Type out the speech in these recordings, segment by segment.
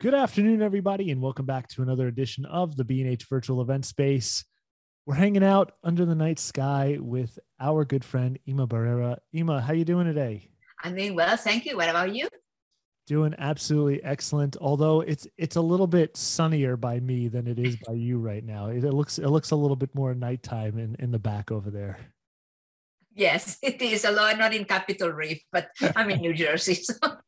Good afternoon, everybody, and welcome back to another edition of the B&H Virtual Event Space. We're hanging out under the night sky with our good friend Imma Barrera. Imma, how you doing today? I'm doing well, thank you. What about you? Doing absolutely excellent. Although it's it's a little bit sunnier by me than it is by you right now. It, it looks it looks a little bit more nighttime in in the back over there. Yes, it is. Although I'm not in Capitol Reef, but I'm in New Jersey. So.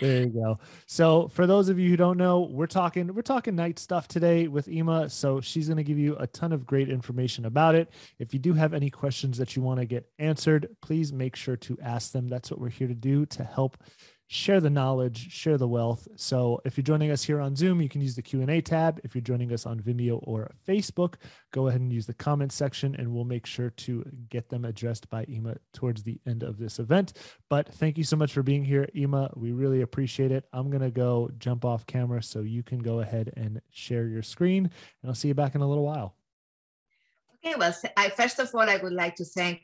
There you go. So for those of you who don't know, we're talking we're talking night stuff today with Imma. So she's going to give you a ton of great information about it. If you do have any questions that you want to get answered, please make sure to ask them. That's what we're here to do to help share the knowledge, share the wealth. So if you're joining us here on Zoom, you can use the Q&A tab. If you're joining us on Vimeo or Facebook, go ahead and use the comment section and we'll make sure to get them addressed by Imma towards the end of this event. But thank you so much for being here, Imma. We really appreciate it. I'm going to go jump off camera so you can go ahead and share your screen and I'll see you back in a little while. Okay, well, I, first of all, I would like to thank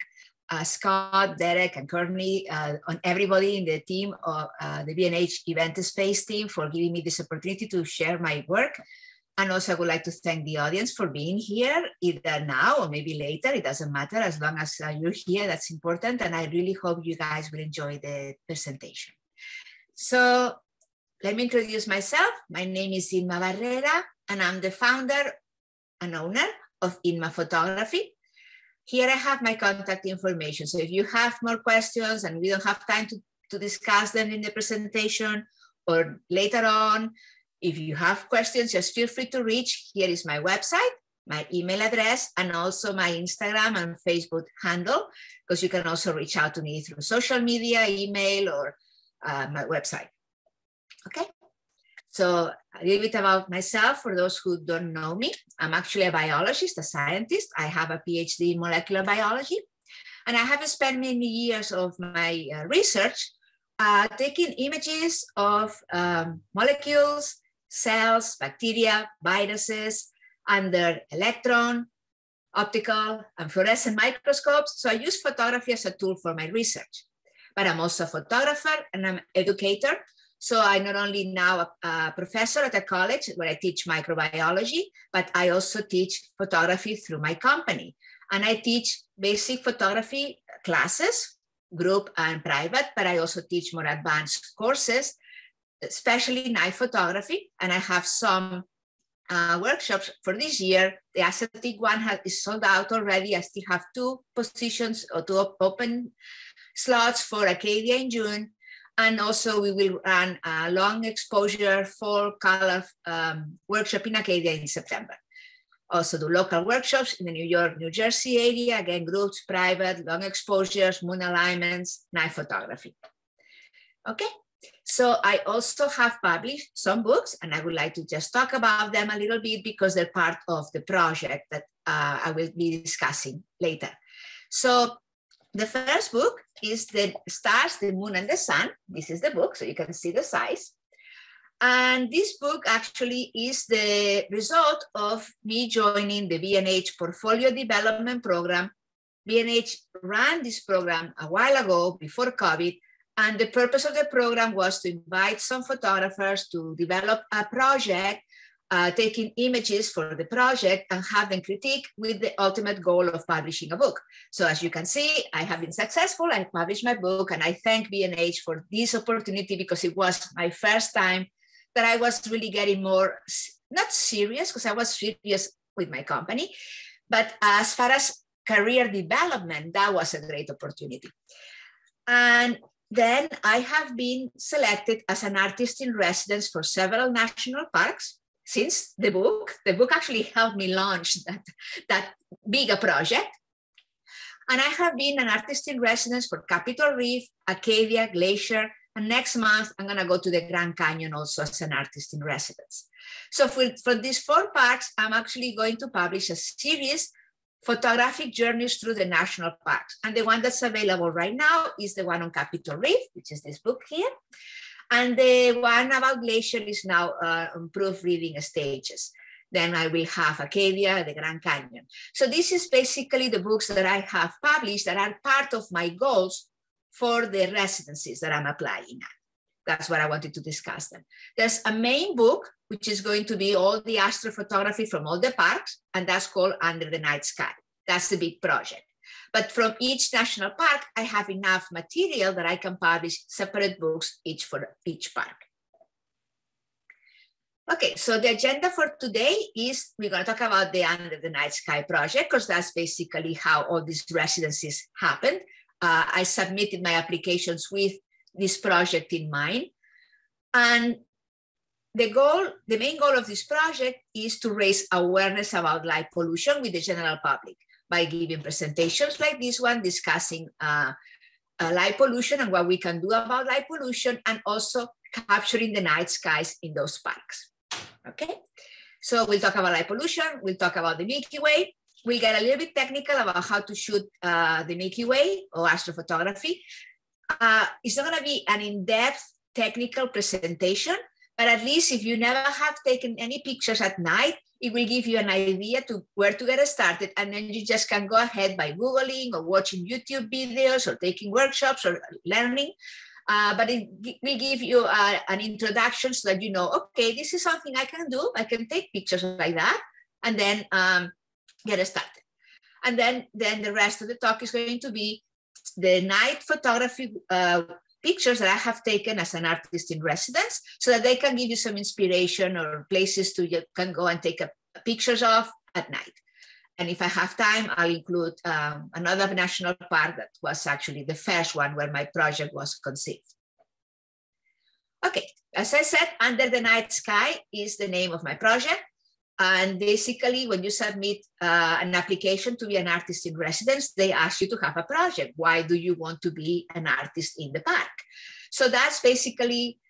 uh, Scott, Derek, and Courtney, uh, on everybody in the team of uh, the B&H Event Space team for giving me this opportunity to share my work. And also I would like to thank the audience for being here, either now or maybe later, it doesn't matter, as long as uh, you're here, that's important. And I really hope you guys will enjoy the presentation. So let me introduce myself. My name is Inma Barrera, and I'm the founder and owner of Inma Photography, here I have my contact information. So if you have more questions and we don't have time to, to discuss them in the presentation or later on, if you have questions, just feel free to reach. Here is my website, my email address, and also my Instagram and Facebook handle, because you can also reach out to me through social media, email, or uh, my website. Okay. So a little bit about myself for those who don't know me. I'm actually a biologist, a scientist. I have a PhD in molecular biology. And I have spent many years of my uh, research uh, taking images of um, molecules, cells, bacteria, viruses under electron, optical, and fluorescent microscopes. So I use photography as a tool for my research. But I'm also a photographer and I'm an educator. So I'm not only now a, a, professor at a college where I teach microbiology, but I also teach photography through my company. And I teach basic photography classes, group and private, but I also teach more advanced courses, especially night photography. And I have some uh, workshops for this year. The aesthetic one has, is sold out already. I still have two positions or two open slots for Acadia in June and also we will run a long exposure fall color um, workshop in Acadia in September. Also do local workshops in the New York, New Jersey area, again, groups, private, long exposures, moon alignments, night photography. Okay, so I also have published some books and I would like to just talk about them a little bit because they're part of the project that uh, I will be discussing later. So the first book is The Stars, the Moon, and the Sun. This is the book, so you can see the size. And this book actually is the result of me joining the B&H Portfolio Development Program. B&H ran this program a while ago before COVID, and the purpose of the program was to invite some photographers to develop a project uh, taking images for the project and have them critique with the ultimate goal of publishing a book. So as you can see, I have been successful. I published my book and I thank B&H for this opportunity because it was my first time that I was really getting more, not serious, because I was serious with my company, but as far as career development, that was a great opportunity. And then I have been selected as an artist in residence for several national parks since the book. The book actually helped me launch that, that bigger project. And I have been an artist in residence for Capitol Reef, Acadia, Glacier, and next month I'm gonna go to the Grand Canyon also as an artist in residence. So for, for these four parks, I'm actually going to publish a series, photographic journeys through the national parks. And the one that's available right now is the one on Capitol Reef, which is this book here. And the one about glacier is now uh, on proofreading stages. Then I will have Acadia, the Grand Canyon. So this is basically the books that I have published that are part of my goals for the residencies that I'm applying at. that's what I wanted to discuss them. There's a main book, which is going to be all the astrophotography from all the parks, and that's called Under the Night Sky. That's the big project. But from each national park, I have enough material that I can publish separate books each for each park. Okay, so the agenda for today is we're going to talk about the Under the Night Sky project because that's basically how all these residencies happened. Uh, I submitted my applications with this project in mind. And the goal, the main goal of this project is to raise awareness about light pollution with the general public by giving presentations like this one, discussing uh, uh, light pollution and what we can do about light pollution, and also capturing the night skies in those parks. Okay, so we'll talk about light pollution, we'll talk about the Milky Way, we'll get a little bit technical about how to shoot uh, the Milky Way or astrophotography, uh, it's not going to be an in-depth technical presentation, but at least if you never have taken any pictures at night, it will give you an idea to where to get started. And then you just can go ahead by Googling or watching YouTube videos or taking workshops or learning. Uh, but it will give you uh, an introduction so that you know, okay, this is something I can do. I can take pictures like that and then um, get started. And then, then the rest of the talk is going to be the night photography uh, pictures that I have taken as an artist in residence so that they can give you some inspiration or places to you can go and take a, pictures of at night. And if I have time, I'll include um, another national park that was actually the first one where my project was conceived. Okay, as I said, Under the Night Sky is the name of my project. And basically, when you submit uh, an application to be an artist in residence, they ask you to have a project. Why do you want to be an artist in the park? So that's basically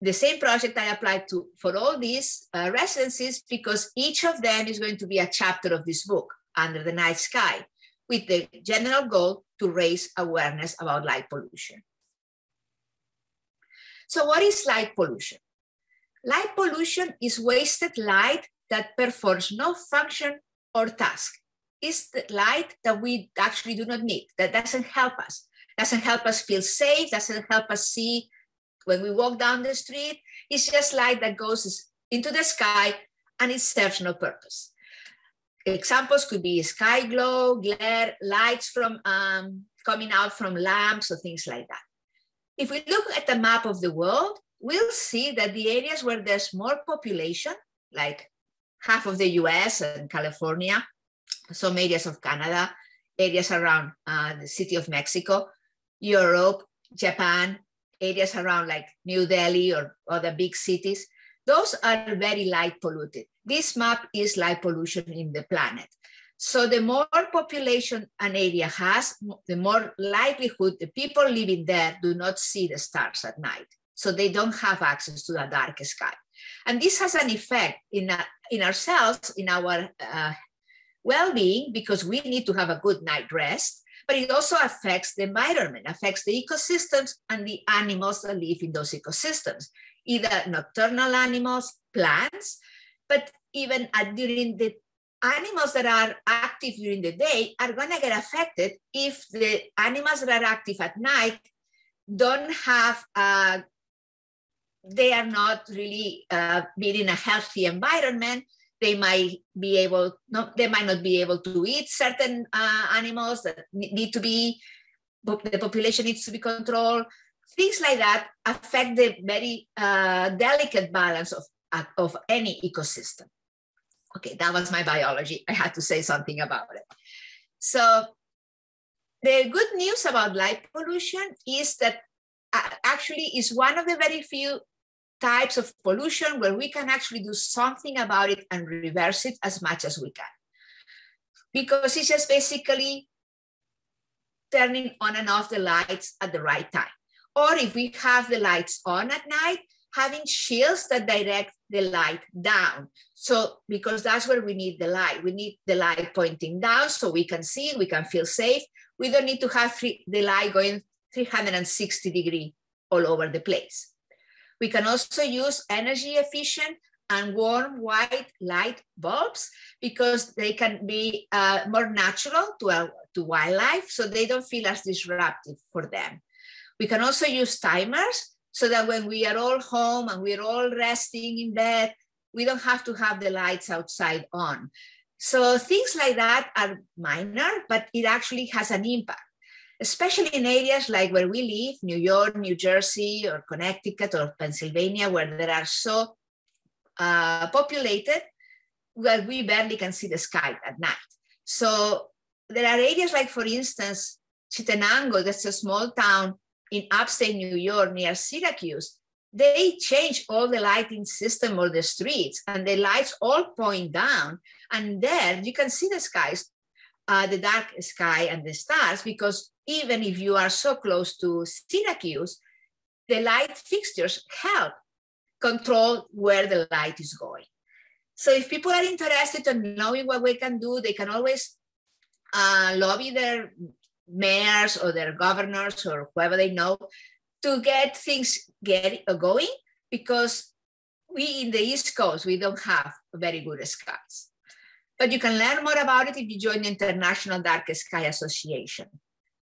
the same project I applied to for all these uh, residencies because each of them is going to be a chapter of this book, Under the Night Sky, with the general goal to raise awareness about light pollution. So what is light pollution? Light pollution is wasted light that performs no function or task. It's the light that we actually do not need, that doesn't help us, doesn't help us feel safe, doesn't help us see when we walk down the street. It's just light that goes into the sky and it serves no purpose. Examples could be sky glow, glare, lights from um, coming out from lamps or things like that. If we look at the map of the world, we'll see that the areas where there's more population, like half of the US and California, some areas of Canada, areas around uh, the city of Mexico, Europe, Japan, areas around like New Delhi or other big cities. Those are very light polluted. This map is light pollution in the planet. So the more population an area has, the more likelihood the people living there do not see the stars at night. So they don't have access to the dark sky. And this has an effect in, uh, in ourselves, in our uh, well-being, because we need to have a good night rest, but it also affects the environment, affects the ecosystems and the animals that live in those ecosystems, either nocturnal animals, plants, but even during the animals that are active during the day are going to get affected if the animals that are active at night don't have a they are not really uh, being in a healthy environment. They might be able, no, they might not be able to eat certain uh, animals that need to be, the population needs to be controlled. Things like that affect the very uh, delicate balance of, of any ecosystem. Okay, that was my biology. I had to say something about it. So the good news about light pollution is that uh, actually is one of the very few types of pollution where we can actually do something about it and reverse it as much as we can. Because it's just basically turning on and off the lights at the right time. Or if we have the lights on at night, having shields that direct the light down. So, because that's where we need the light. We need the light pointing down so we can see, we can feel safe. We don't need to have the light going 360 degree all over the place. We can also use energy efficient and warm white light bulbs because they can be uh, more natural to, uh, to wildlife, so they don't feel as disruptive for them. We can also use timers so that when we are all home and we're all resting in bed, we don't have to have the lights outside on. So things like that are minor, but it actually has an impact, especially in areas like where we live, New York, New Jersey, or Connecticut, or Pennsylvania, where there are so uh, populated where we barely can see the sky at night. So there are areas like, for instance, Chittenango, that's a small town in upstate New York near Syracuse, they change all the lighting system or the streets and the lights all point down. And there you can see the skies, uh, the dark sky and the stars, because even if you are so close to Syracuse, the light fixtures help control where the light is going. So if people are interested in knowing what we can do, they can always uh, lobby their mayors or their governors or whoever they know to get things get going because we in the East Coast, we don't have very good skies. But you can learn more about it if you join the International Dark Sky Association.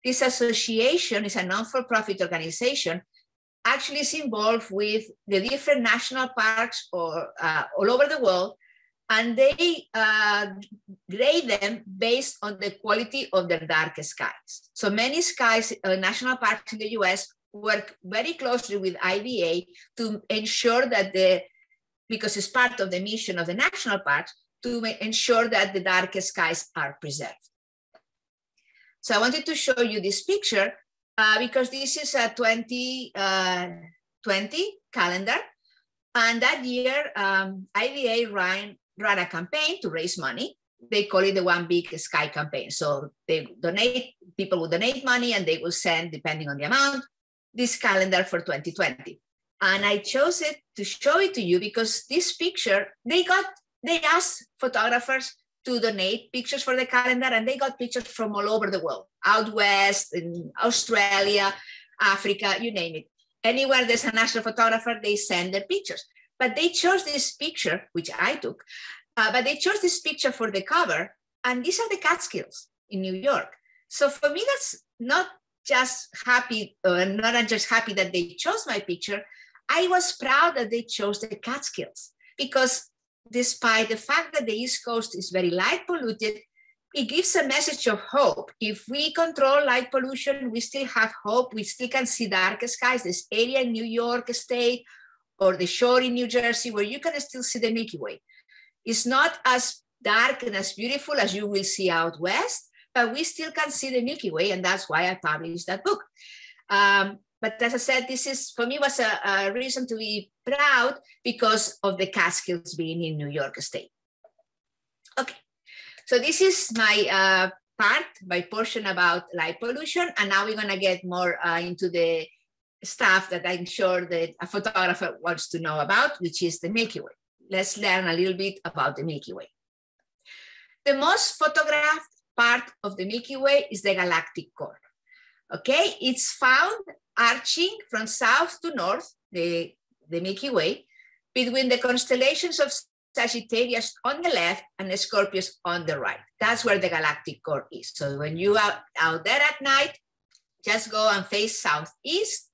This association is a non-for-profit organization actually is involved with the different national parks or uh, all over the world and they uh, grade them based on the quality of their dark skies. So many skies, uh, national parks in the US work very closely with IDA to ensure that the, because it's part of the mission of the national parks, to ensure that the dark skies are preserved. So I wanted to show you this picture uh, because this is a 2020 uh, calendar. And that year, um, IDA ran run a campaign to raise money. They call it the One Big Sky campaign. So they donate, people will donate money and they will send, depending on the amount, this calendar for 2020. And I chose it to show it to you because this picture, they got, they asked photographers to donate pictures for the calendar and they got pictures from all over the world, out west, in Australia, Africa, you name it. Anywhere there's an astrophotographer, they send their pictures. But they chose this picture, which I took, uh, but they chose this picture for the cover. And these are the Catskills in New York. So for me, that's not just happy, or not just happy that they chose my picture. I was proud that they chose the Catskills because despite the fact that the East Coast is very light polluted, it gives a message of hope. If we control light pollution, we still have hope. We still can see dark skies. This area in New York State or the shore in New Jersey where you can still see the Milky Way. It's not as dark and as beautiful as you will see out west, but we still can see the Milky Way, and that's why I published that book. Um, but as I said, this is for me was a, a, reason to be proud because of the Catskills being in New York State. Okay, so this is my uh, part, my portion about light pollution, and now we're gonna get more uh, into the stuff that I'm sure that a photographer wants to know about, which is the Milky Way. Let's learn a little bit about the Milky Way. The most photographed part of the Milky Way is the galactic core. Okay, it's found arching from south to north, the, the Milky Way, between the constellations of Sagittarius on the left and Scorpius on the right. That's where the galactic core is. So when you are out there at night, just go and face southeast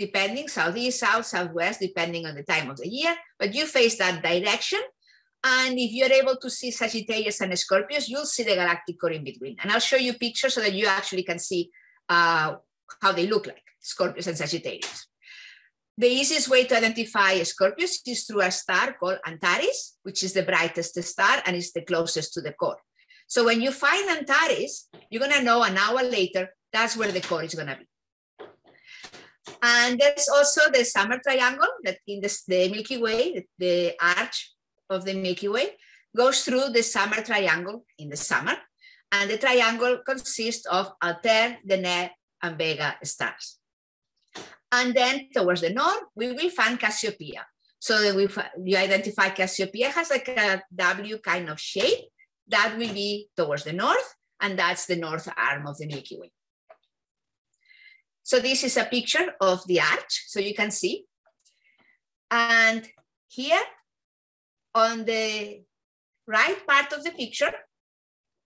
depending, southeast, south, southwest, depending on the time of the year, but you face that direction. And if you're able to see Sagittarius and Scorpius, you'll see the galactic core in between. And I'll show you pictures so that you actually can see uh, how they look like, Scorpius and Sagittarius. The easiest way to identify Scorpius is through a star called Antares, which is the brightest star and is the closest to the core. So when you find Antares, you're gonna know an hour later, that's where the core is gonna be. And there's also the summer triangle that in the, the Milky Way, the arch of the Milky Way goes through the summer triangle in the summer. And the triangle consists of Altair, Deneb, and Vega stars. And then towards the north, we will find Cassiopeia. So that we, you identify Cassiopeia has like a W kind of shape. That will be towards the north, and that's the north arm of the Milky Way. So this is a picture of the arch, so you can see. And here on the right part of the picture,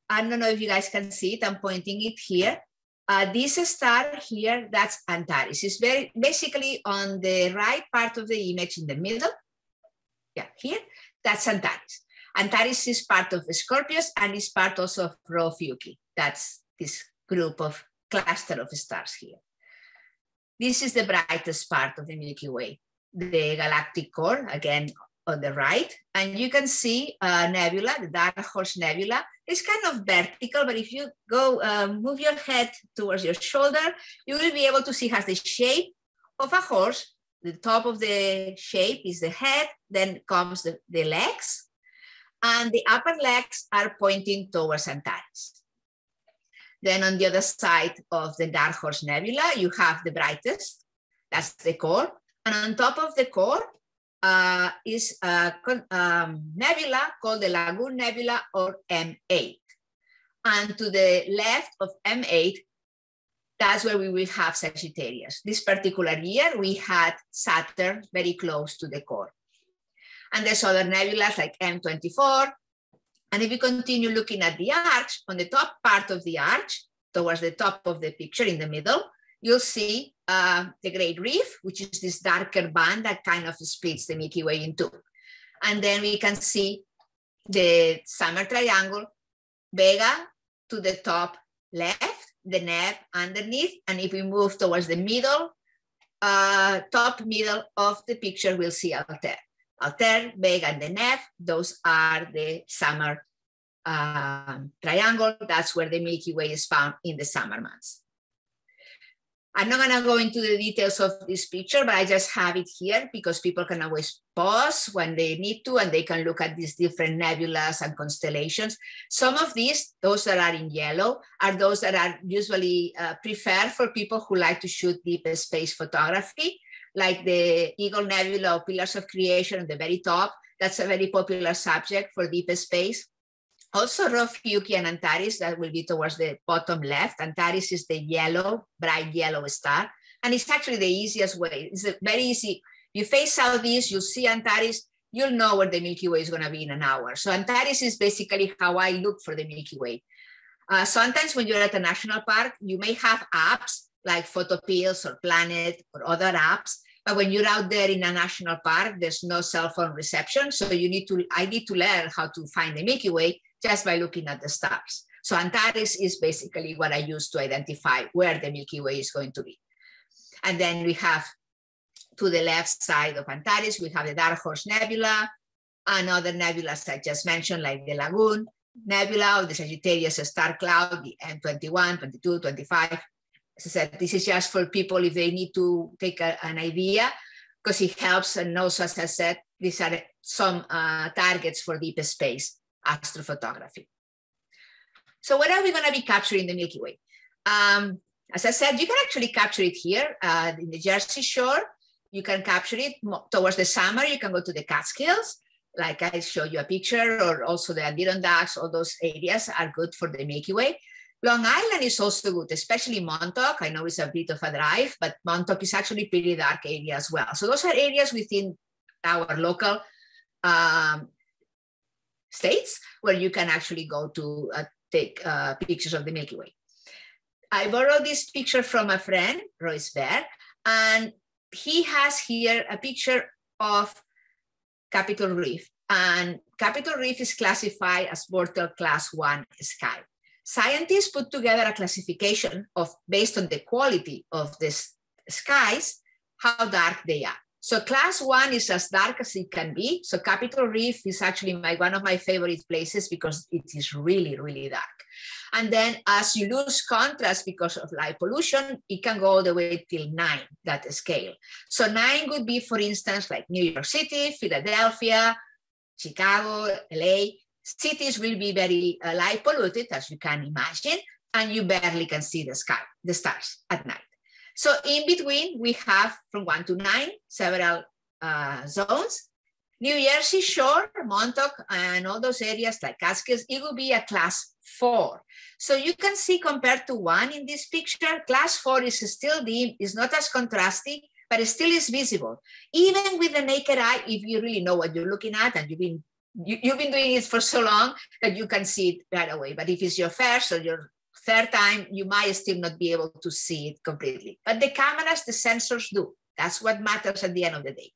I don't know if you guys can see it, I'm pointing it here. Uh, this star here, that's Antares. It's very basically on the right part of the image in the middle. Yeah, here, that's Antares. Antares is part of Scorpius and is part also of Rho. That's this group of cluster of stars here. This is the brightest part of the Milky Way, the galactic core, again, on the right. And you can see a nebula, the Dark Horse Nebula. It's kind of vertical, but if you go um, move your head towards your shoulder, you will be able to see has the shape of a horse. The top of the shape is the head, then comes the, the legs, and the upper legs are pointing towards Antares. Then on the other side of the Dark Horse Nebula, you have the brightest, that's the core. And on top of the core, uh, is a um, nebula called the Lagoon Nebula or M8. And to the left of M8, that's where we will have Sagittarius. This particular year, we had Saturn very close to the core. And there's other nebulas like M24. And if you continue looking at the arch, on the top part of the arch, towards the top of the picture in the middle, you'll see uh, the Great Rift, which is this darker band that kind of splits the Milky Way in two. And then we can see the summer triangle, Vega to the top left, Deneb underneath. And if we move towards the middle, uh, top middle of the picture, we'll see Altair. Altair, Vega, and Deneb, those are the summer um, triangle. That's where the Milky Way is found in the summer months. I'm not gonna go into the details of this picture, but I just have it here because people can always pause when they need to and they can look at these different nebulas and constellations. Some of these, those that are in yellow, are those that are usually uh, preferred for people who like to shoot deep space photography, like the Eagle Nebula or Pillars of Creation at the very top. That's a very popular subject for deep space. Also Ophiuchi and Antares, that will be towards the bottom left. Antares is the yellow, bright yellow star. And it's actually the easiest way. It's very easy. You face southeast, you'll see Antares, you'll know where the Milky Way is gonna be in an hour. So Antares is basically how I look for the Milky Way. Uh, sometimes when you're at a national park, you may have apps like Photopills or PlanIt or other apps. But when you're out there in a national park, there's no cell phone reception. So you need to, I need to learn how to find the Milky Way just by looking at the stars. So Antares is basically what I use to identify where the Milky Way is going to be. And then we have to the left side of Antares, we have the Dark Horse Nebula, and other nebulas I just mentioned, like the Lagoon Nebula or the Sagittarius Star Cloud, the M21, 22, 25. As I said, this is just for people if they need to take a, an idea, because it helps. And also, as I said, these are some uh, targets for deep space astrophotography. So what are we going to be capturing the Milky Way? Um, as I said, you can actually capture it here uh, in the Jersey Shore. You can capture it towards the summer. You can go to the Catskills, like I showed you a picture, or also the Adirondacks. All those areas are good for the Milky Way. Long Island is also good, especially Montauk. I know it's a bit of a drive, but Montauk is actually pretty dark area as well. So those are areas within our local um, states where you can actually go to uh, take uh, pictures of the Milky Way. I borrowed this picture from a friend, Royce Bair, and he has here a picture of Capitol Reef. And Capitol Reef is classified as Bortle class one sky. Scientists put together a classification of based on the quality of these skies, how dark they are. So class one is as dark as it can be. So Capitol Reef is actually my, one of my favorite places because it is really, really dark. And then as you lose contrast because of light pollution, it can go all the way till nine, that scale. So nine would be, for instance, like New York City, Philadelphia, Chicago, LA. Cities will be very uh, light polluted, as you can imagine, and you barely can see the sky, the stars at night. So in between, we have from one to nine, several uh, zones. New Jersey Shore, Montauk, and all those areas like Catskills, it will be a class four. So you can see compared to one in this picture, class four is still dim, is not as contrasty, but it still is visible. Even with the naked eye, if you really know what you're looking at and you've been you, have been doing it for so long that you can see it right away. But if it's your first or your third time, you might still not be able to see it completely. But the cameras, the sensors do. That's what matters at the end of the day.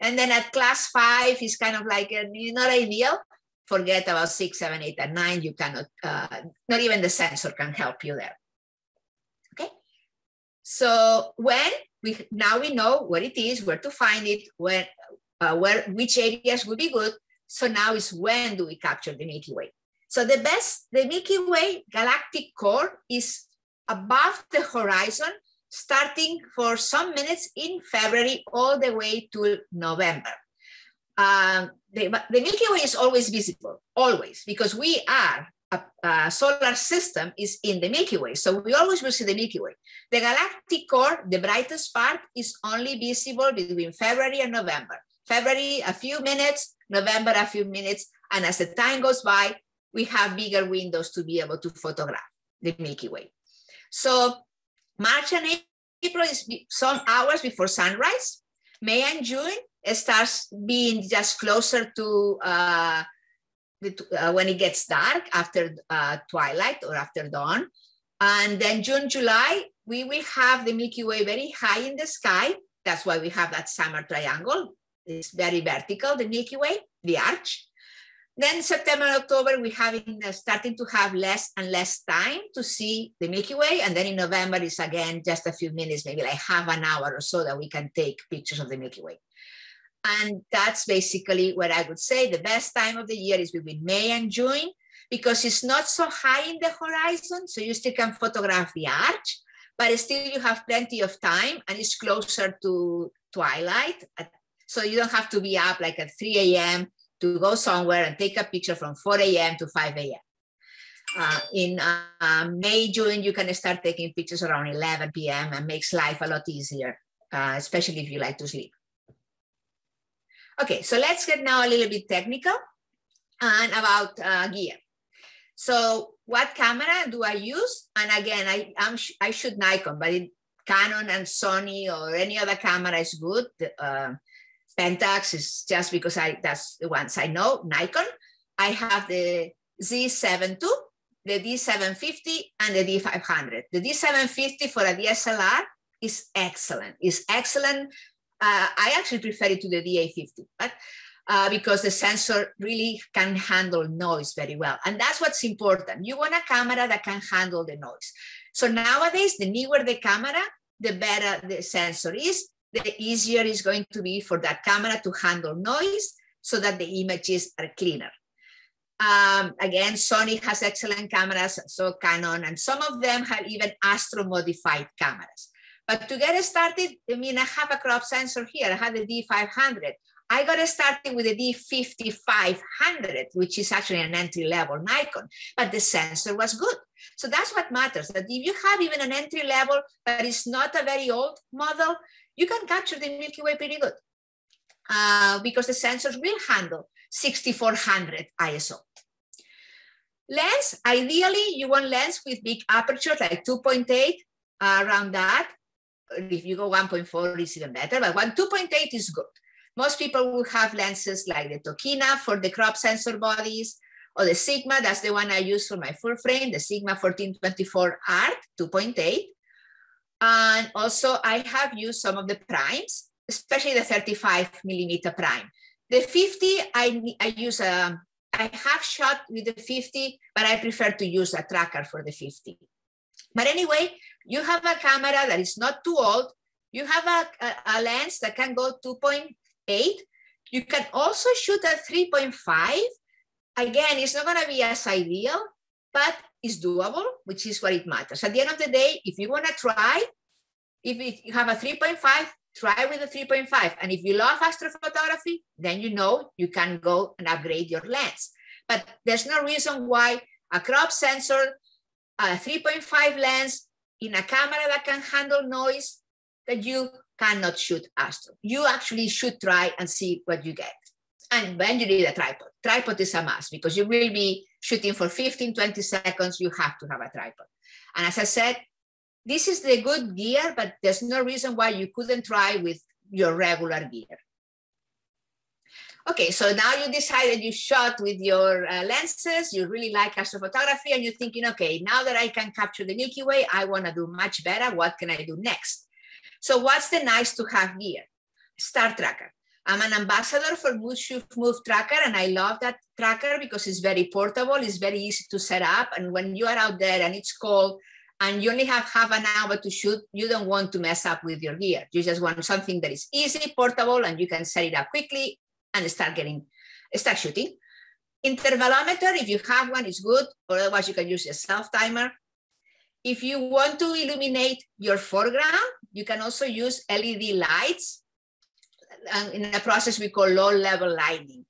And then at class five is kind of like uh, not ideal. Forget about six, seven, eight, and nine. You cannot, uh, not even the sensor can help you there. Okay. So when we now we know what it is, where to find it, when, uh, where, which areas would be good. So now is when do we capture the Milky Way? So the best, the Milky Way galactic core is above the horizon, starting for some minutes in February all the way to November. Um, the, the, Milky Way is always visible, always, because we are a, a, solar system is in the Milky Way. So we always will see the Milky Way. The galactic core, the brightest part, is only visible between February and November. February, a few minutes, November, a few minutes. And as the time goes by, we have bigger windows to be able to photograph the Milky Way. So March and April is some hours before sunrise. May and June it starts being just closer to uh, the, uh, when it gets dark after uh, twilight or after dawn. And then June, July, we will have the Milky Way very high in the sky. That's why we have that summer triangle. It's very vertical, the Milky Way, the arch. Then September, and October, we have uh, starting to have less and less time to see the Milky Way. And then in November is again just a few minutes, maybe like half an hour or so that we can take pictures of the Milky Way. And that's basically what I would say. The best time of the year is between May and June because it's not so high in the horizon. So you still can photograph the arch, but still you have plenty of time and it's closer to twilight. So you don't have to be up like at 3 a.m to go somewhere and take a picture from 4 a.m. to 5 a.m. Uh, in uh, May, June, you can start taking pictures around 11 p.m. and makes life a lot easier, uh, especially if you like to sleep. Okay, so let's get now a little bit technical and about uh, gear. So what camera do I use? And again, I, I'm, I shoot Nikon, but it, Canon and Sony or any other camera is good. Uh, Pentax is just because I that's the ones I know. Nikon. I have the Z7 II, the D750, and the D500. The D750 for a DSLR is excellent. Is excellent. Uh, I actually prefer it to the D850, but uh, because the sensor really can handle noise very well. And that's what's important. You want a camera that can handle the noise. So nowadays, the newer the camera, the better the sensor is the easier it's going to be for that camera to handle noise so that the images are cleaner. Um, again, Sony has excellent cameras, so Canon, and some of them have even astro modified cameras. But to get started, I mean, I have a crop sensor here. I have the D500. I got started with the D5500, which is actually an entry level Nikon, but the sensor was good. So that's what matters. That if you have even an entry level, but it's not a very old model, you can capture the Milky Way pretty good uh, because the sensors will handle 6400 ISO. Lens, ideally you want lens with big aperture like 2.8 uh, around that. If you go 1.4 it's even better, but 2.8 is good. Most people will have lenses like the Tokina for the crop sensor bodies or the Sigma, that's the one I use for my full frame, the Sigma 1424 Art 2.8. And also I have used some of the primes, especially the 35 millimeter prime. The 50, I, I use a, um, have shot with the 50, but I prefer to use a tracker for the 50. But anyway, you have a camera that is not too old. You have a, a, a lens that can go 2.8. You can also shoot at 3.5. Again, it's not gonna be as ideal, but it's doable, which is what it matters. At the end of the day, if you want to try, if you have a 3.5, try with a 3.5. And if you love astrophotography, then you know you can go and upgrade your lens. But there's no reason why a crop sensor, a 3.5 lens in a camera that can handle noise, that you cannot shoot astro. You actually should try and see what you get. And when you need a tripod, tripod is a must because you will be shooting for 15, 20 seconds, you have to have a tripod. And as I said, this is the good gear, but there's no reason why you couldn't try with your regular gear. Okay, so now you decided you shot with your uh, lenses, you really like astrophotography, and you're thinking, okay, now that I can capture the Milky Way, I want to do much better. What can I do next? So, what's the nice to have gear? Star Tracker. I'm an ambassador for Move Move Tracker, and I love that tracker because it's very portable, it's very easy to set up. And when you are out there and it's cold and you only have half an hour to shoot, you don't want to mess up with your gear. You just want something that is easy, portable, and you can set it up quickly and start getting, start shooting. Intervalometer, if you have one, is good, or otherwise you can use a self timer. If you want to illuminate your foreground, you can also use LED lights. And in a process we call low level lighting.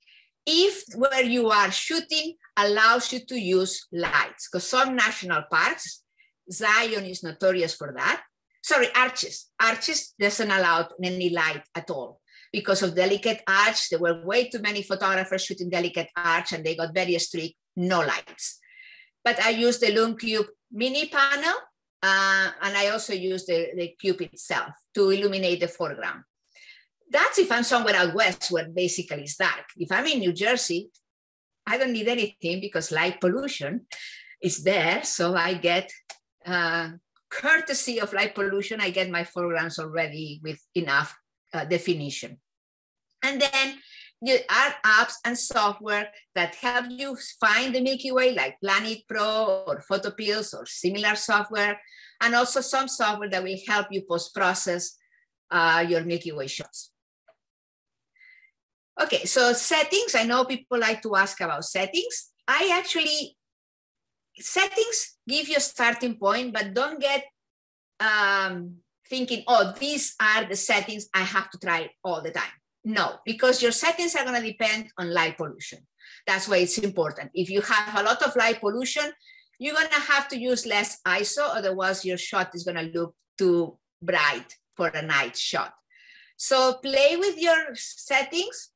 If where you are shooting allows you to use lights, because some national parks, Zion is notorious for that. Sorry, Arches. Arches doesn't allow any light at all because of delicate arch. There were way too many photographers shooting delicate arch and they got very strict, no lights. But I used the Lume Cube mini panel uh, and I also use the, the cube itself to illuminate the foreground. That's if I'm somewhere out west where basically it's dark. If I'm in New Jersey, I don't need anything because light pollution is there. So I get uh, courtesy of light pollution, I get my foregrounds already with enough uh, definition. And then there are apps and software that help you find the Milky Way, like PlanIt Pro or Photopills or similar software, and also some software that will help you post-process uh, your Milky Way shots. Okay, so settings, I know people like to ask about settings. I actually, settings give you a starting point, but don't get um, thinking, oh, these are the settings I have to try all the time. No, because your settings are going to depend on light pollution. That's why it's important. If you have a lot of light pollution, you're going to have to use less ISO, otherwise your shot is going to look too bright for a night shot. So play with your settings.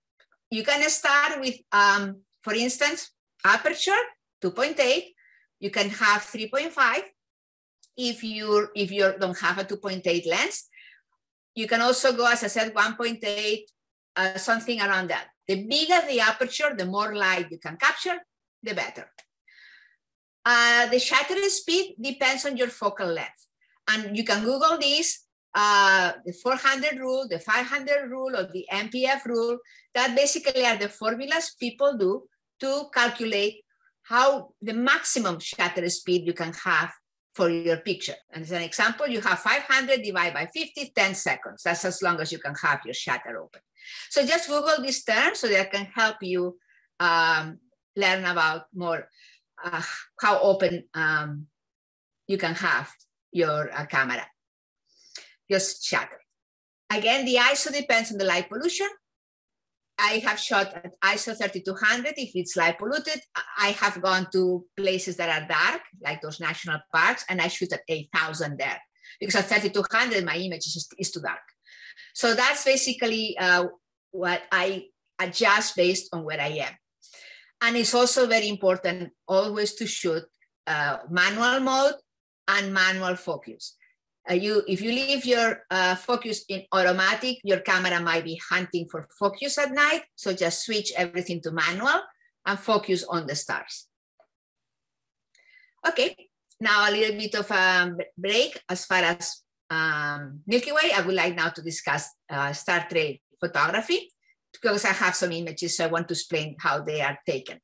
You can start with, um, for instance, aperture 2.8. You can have 3.5 if you if you don't have a 2.8 lens. You can also go, as I said, 1.8, uh, something around that. The bigger the aperture, the more light you can capture, the better. Uh, the shutter speed depends on your focal length. And you can Google this, uh, the 400 rule, the 500 rule, or the NPF rule. That basically are the formulas people do to calculate how the maximum shutter speed you can have for your picture. And as an example, you have 500 divided by 50, 10 seconds. That's as long as you can have your shutter open. So just Google this term so that can help you um, learn about more uh, how open um, you can have your uh, camera, your shutter. Again, the ISO depends on the light pollution. I have shot at ISO 3200 if it's light polluted. I have gone to places that are dark, like those national parks, and I shoot at 8000 there because at 3200 my image is, is too dark. So that's basically uh, what I adjust based on where I am. And it's also very important always to shoot uh, manual mode and manual focus. Uh, you, if you leave your uh, focus in automatic, your camera might be hunting for focus at night. So just switch everything to manual and focus on the stars. Okay, now a little bit of a break as far as um, Milky Way. I would like now to discuss uh, star trail photography because I have some images, so I want to explain how they are taken.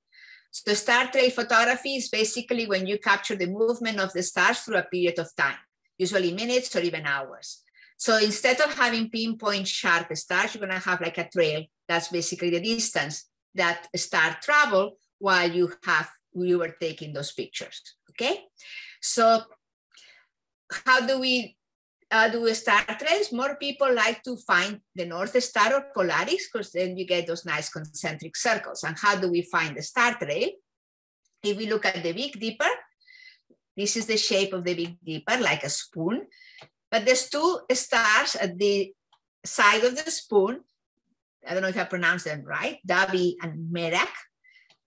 So star trail photography is basically when you capture the movement of the stars through a period of time usually minutes or even hours. So instead of having pinpoint sharp stars, you're gonna have like a trail. That's basically the distance that star travel while you have you were taking those pictures. Okay, so how do we uh, do star trails? More people like to find the North Star or Polaris because then you get those nice concentric circles. And how do we find the star trail? If we look at the Big Dipper, this is the shape of the Big Dipper, like a spoon. But there's two stars at the side of the spoon. I don't know if I pronounced them right, Dubhe and Merak.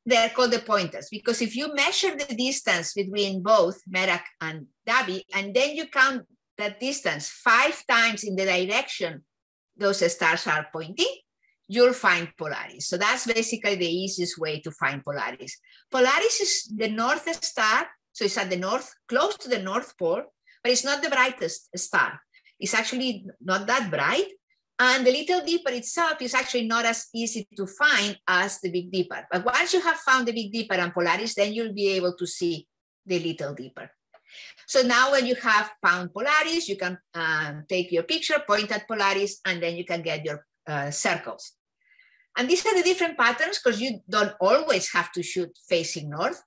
They're called the pointers because if you measure the distance between both Merak and Dubhe, and then you count that distance five times in the direction those stars are pointing, you'll find Polaris. So that's basically the easiest way to find Polaris. Polaris is the north star, so it's at the north, close to the North Pole, but it's not the brightest star. It's actually not that bright. And the Little Dipper itself is actually not as easy to find as the Big Dipper. But once you have found the Big Dipper and Polaris, then you'll be able to see the Little Dipper. So now when you have found Polaris, you can uh, take your picture, point at Polaris, and then you can get your uh, circles. And these are the different patterns because you don't always have to shoot facing north.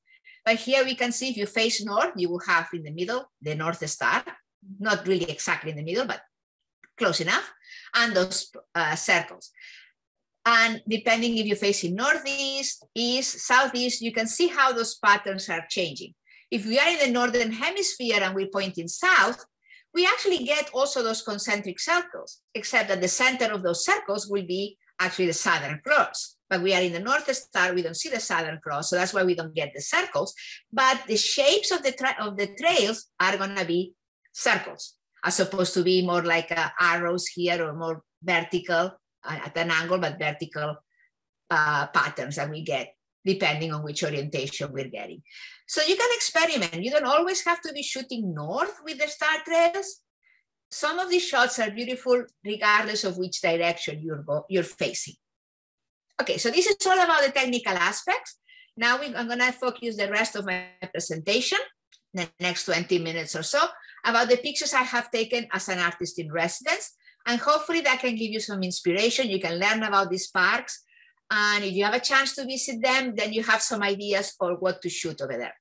But here we can see if you face north, you will have in the middle the North Star, not really exactly in the middle, but close enough, and those uh, circles. And depending if you're facing northeast, east, southeast, you can see how those patterns are changing. If we are in the northern hemisphere and we're pointing south, we actually get also those concentric circles, except that the center of those circles will be actually the Southern Cross. But we are in the North Star, we don't see the Southern Cross, so that's why we don't get the circles. But the shapes of the, of the trails are gonna be circles, as opposed to be more like uh, arrows here or more vertical uh, at an angle, but vertical uh, patterns that we get depending on which orientation we're getting. So you can experiment. You don't always have to be shooting north with the star trails. Some of these shots are beautiful regardless of which direction you're, go, you're facing. Okay, so this is all about the technical aspects. Now we, I'm gonna focus the rest of my presentation, the next 20 minutes or so, about the pictures I have taken as an artist in residence. And hopefully that can give you some inspiration. You can learn about these parks. And if you have a chance to visit them, then you have some ideas for what to shoot over there.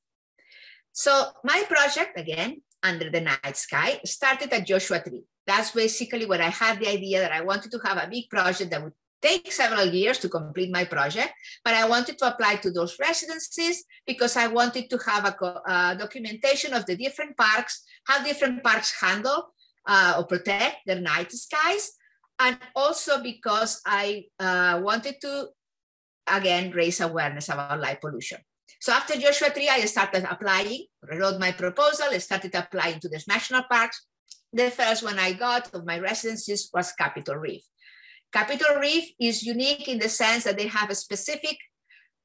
So my project, again, under the night sky started at Joshua Tree. That's basically where I had the idea that I wanted to have a big project that would take several years to complete my project, but I wanted to apply to those residencies because I wanted to have a, documentation of the different parks, how different parks handle uh, or protect their night skies, and also because I uh, wanted to, again, raise awareness about light pollution. So after Joshua Tree, I started applying, wrote my proposal, I started applying to these national parks. The first one I got of my residencies was Capitol Reef. Capitol Reef is unique in the sense that they have a specific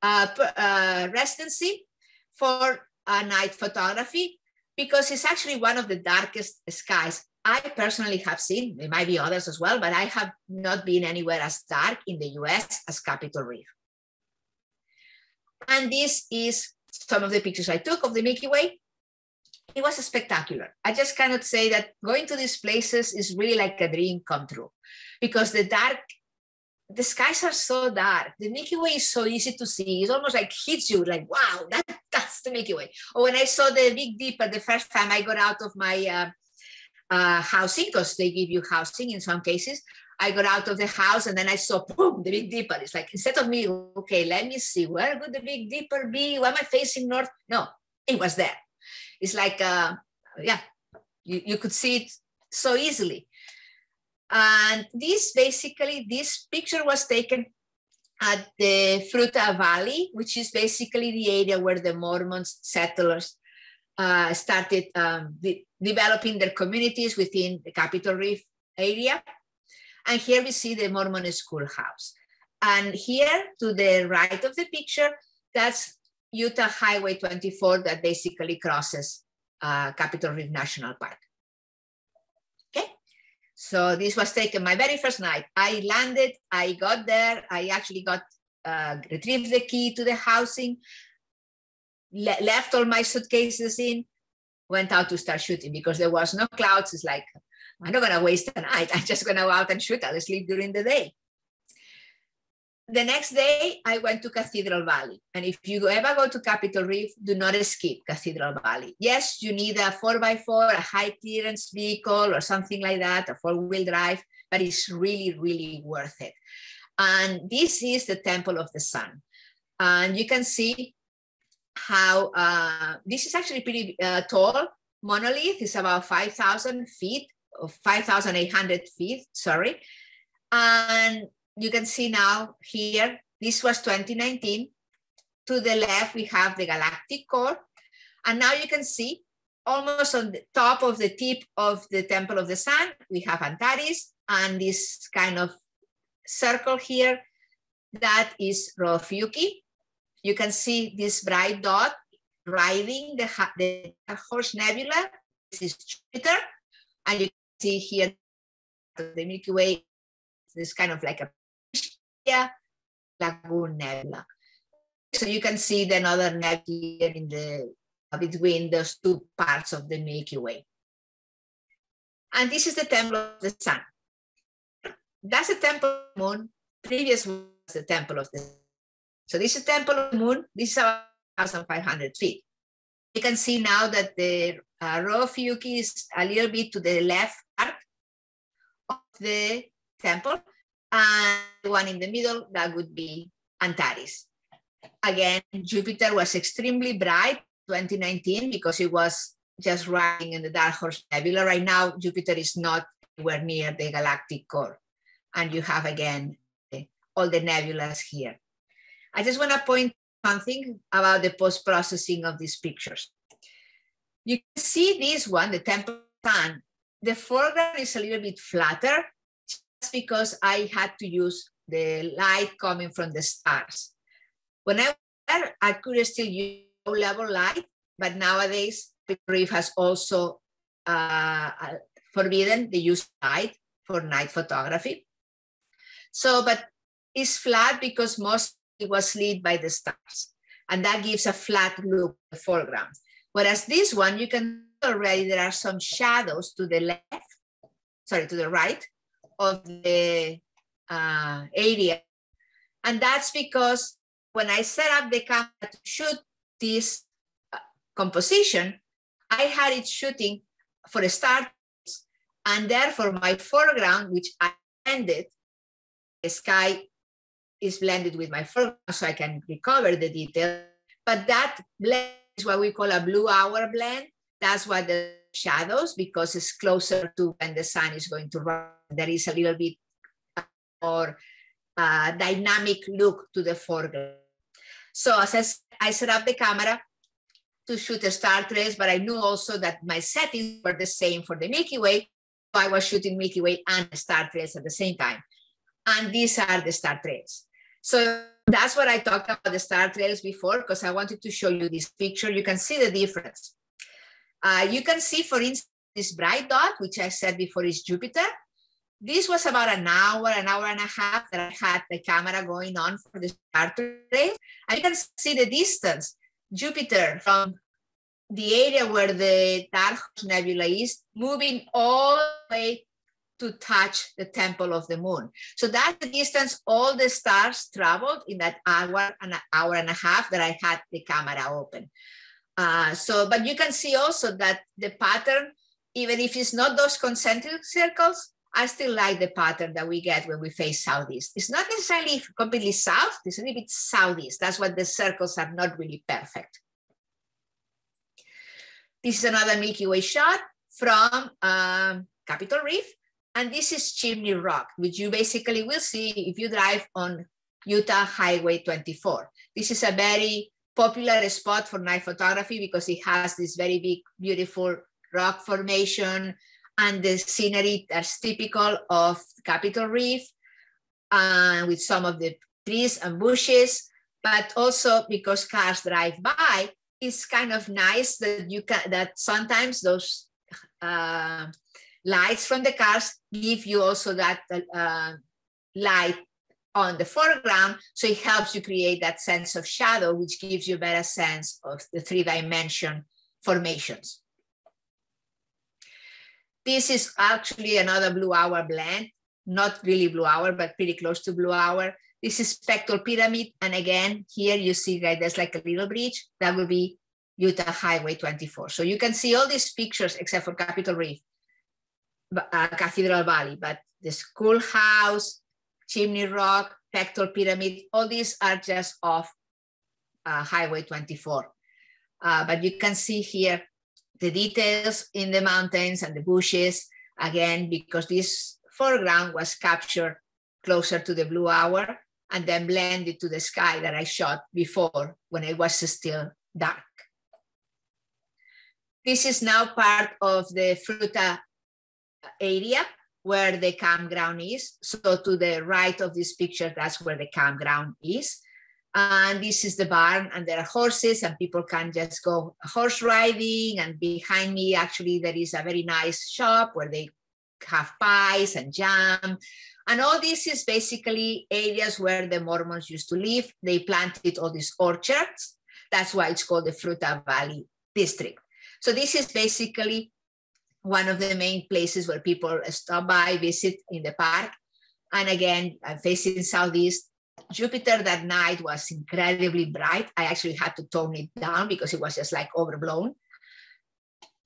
uh, uh, residency for uh, night photography because it's actually one of the darkest skies I personally have seen. There might be others as well, but I have not been anywhere as dark in the US as Capitol Reef. And this is some of the pictures I took of the Milky Way. It was spectacular. I just cannot say that going to these places is really like a dream come true because the dark, the skies are so dark. The Milky Way is so easy to see. It's almost like hits you like, wow, that, that's the Milky Way. Or when I saw the Big Dipper the first time I got out of my uh, uh, housing, because they give you housing in some cases, I got out of the house and then I saw, boom, the Big Dipper. It's like, instead of me, okay, let me see, where would the Big Dipper be? Why am I facing north? No, it was there. It's like, uh, yeah, you, you could see it so easily. And this basically, this picture was taken at the Fruita Valley, which is basically the area where the Mormons settlers uh, started um, de developing their communities within the Capitol Reef area. And here we see the Mormon schoolhouse. And here to the right of the picture, that's Utah Highway 24 that basically crosses uh, Capitol Reef National Park. So this was taken my very first night. I landed, I got there, I actually got uh, retrieved the key to the housing, le left all my suitcases in, went out to start shooting because there was no clouds. It's like I'm not to waste the night. I'm just to go out and shoot. I'll sleep during the day. The next day, I went to Cathedral Valley. And if you ever go to Capitol Reef, do not skip Cathedral Valley. Yes, you need a 4x4, a high clearance vehicle, or something like that, a four wheel drive, but it's really, really worth it. And this is the Temple of the Sun. And you can see how uh, this is actually pretty uh, tall monolith. It's about 5,000 feet 5,800 feet, sorry. And you can see now here, this was 2019. To the left, we have the galactic core. And now you can see almost on the top of the tip of the Temple of the Sun, we have Antares and this kind of circle here, that is Ophiuchi. You can see this bright dot riding the, the Horse Nebula. This is Jupiter. And you can see here the Milky Way, this kind of like a lagoon nebula. So you can see the other nebula in the between those two parts of the Milky Way. And this is the temple of the sun. That's the temple of the moon. Previous was the temple of the sun. So this is temple of the moon. This is about 1,500 feet. You can see now that the uh, Rho Ophiuchi is a little bit to the left part of the temple. And the one in the middle, that would be Antares. Again, Jupiter was extremely bright 2019 because it was just riding in the Dark Horse Nebula. Right now, Jupiter is not anywhere near the galactic core. And you have again all the nebulas here. I just want to point something about the post-processing of these pictures. You can see this one, the temple sun. The foreground is a little bit flatter because I had to use the light coming from the stars. When I I could still use low level light, but nowadays the Reef has also uh, uh, forbidden the use of light for night photography. So, but it's flat because most it was lit by the stars. And that gives a flat look the foreground. Whereas this one, you can already, there are some shadows to the left, sorry, to the right of the uh, area. And that's because when I set up the camera to shoot this uh, composition, I had it shooting for a start, and therefore my foreground, which I blended, the sky is blended with my foreground so I can recover the detail. But that blend is what we call a blue hour blend. That's what the shadows, because it's closer to when the sun is going to rise. There is a little bit more uh, dynamic look to the foreground. So as I, I set up the camera, to shoot a star trace, but I knew also that my settings were the same for the Milky Way. So I was shooting Milky Way and star trace at the same time. And these are the star trails. So that's what I talked about the star trails before, because I wanted to show you this picture. You can see the difference. Uh, you can see, for instance, this bright dot, which I said before is Jupiter. This was about an hour, an hour and a half that I had the camera going on for the star trails. And you can see the distance Jupiter from the area where the Dark Nebula is, moving all the way to touch the temple of the moon. So that's the distance all the stars traveled in that hour and an hour and a half that I had the camera open. Uh, so, but you can see also that the pattern, even if it's not those concentric circles, I still like the pattern that we get when we face southeast. It's not necessarily completely south, it's a little bit southeast. That's why the circles are not really perfect. This is another Milky Way shot from um, Capitol Reef. And this is Chimney Rock, which you basically will see if you drive on Utah Highway 24. This is a very popular spot for night photography because it has this very big, beautiful rock formation and the scenery that's typical of Capitol Reef, uh, with some of the trees and bushes, but also because cars drive by, it's kind of nice that you can that sometimes those uh, lights from the cars give you also that uh, light on the foreground so it helps you create that sense of shadow which gives you a better sense of the three dimension formations this is actually another blue hour blend, not really blue hour, but pretty close to blue hour. This is Spectral Pyramid. And again, here you see that there's like a little bridge. That will be Utah Highway 24. So you can see all these pictures except for Capitol Reef, uh, Cathedral Valley, but the schoolhouse, Chimney Rock, Spectral Pyramid, all these are just off uh, Highway 24. Uh, but you can see here the details in the mountains and the bushes, again, because this foreground was captured closer to the blue hour and then blended to the sky that I shot before when it was still dark. This is now part of the Fruita area. where the campground is. So to the right of this picture, that's where the campground is. And this is the barn, and there are horses, and people can just go horse riding. And behind me, actually, there is a very nice shop where they have pies and jam. And all this is basically areas where the Mormons used to live. They planted all these orchards. That's why it's called the Fruita Valley District. So this is basically one of the main places where people stop by, visit in the park. And again, facing southeast. Jupiter that night was incredibly bright. I actually had to tone it down because it was just like overblown.